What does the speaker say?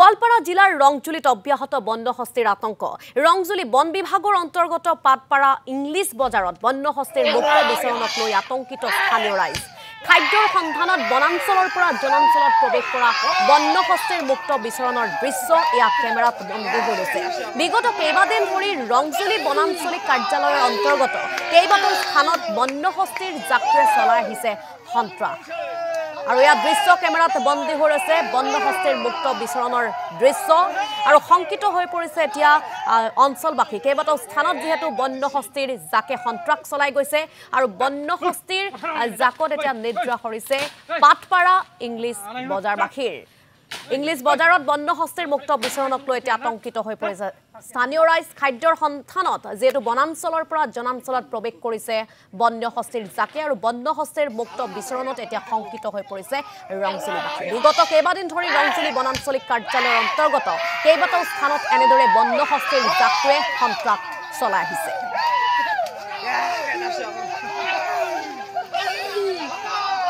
গোৱালপাৰা জিলাৰ ৰংজুলিত অব্যাহত বন্যহস্তীৰ আতংক। ৰংজুলি বন বিভাগৰ অন্তৰ্গত পাটপাৰা ইংলিছ বজাৰত বন্যহস্তীৰ মুক্ত বিচৰণক লৈ আতংকিত স্থানীয় ৰাইজ। খাদ্যৰ সন্ধানত বনাঞ্চলৰ পৰা জনাঞ্চলত প্ৰৱেশ কৰা বন্যহস্তীৰ মুক্ত বিচৰণৰ দৃশ্য এয়া কেমেৰাত বন্দী হৈ গৈছে। বিগত কেইবাদিন ধৰি ৰংজুলি বনাঞ্চলিক কাৰ্যালয়ৰ অন্তৰ্গত কেইবাটাও স্থানত বন্যহস্তীৰ জাকটোৱে চলাই আহিছে সন্ত্ৰাস। আৰু ইয়াত দৃশ্য কেমেৰাত বন্দী হৈ ৰৈছে বন্যহস্তীৰ মুক্ত বিচৰণৰ দৃশ্য। আৰু শংকিত হৈ পৰিছে এতিয়া অঞ্চলবাসী। কেইবাটাও স্থানত যিহেতু বন্যহস্তীৰ জাকে সন্ত্ৰাস চলাই গৈছে আৰু বন্যহস্তীৰ আহ, জাকত এতিয়া নিদ্ৰা সৰিছে পাটপাৰা ইংলিছ বজাৰবাসীৰ। ইংলিছ বজাৰত বন্যহস্তীৰ মুক্ত বিচৰণক লৈ এতিয়া আতংকিত হৈ পৰিছে। স্থানীয় ৰাইজ খাদ্যৰ সন্ধানত যিহেতু বনাঞ্চলৰ পৰা জনাঞ্চলত প্ৰৱেশ কৰিছে বন্যহস্তীৰ জাকে আৰু বন্যহস্তীৰ মুক্ত বিচৰণত এতিয়া শংকিত হৈ পৰিছে ৰংজুলিবাসী। বিগত কেইবাদিন ধৰি ৰংজুলি বনাঞ্চলিক কাৰ্যালয়ৰ অন্তৰ্গত কেইবাটাও স্থানত এনেদৰে বন্যহস্তীৰ জাকটোৱে সন্ত্ৰাস চলাই আহিছে।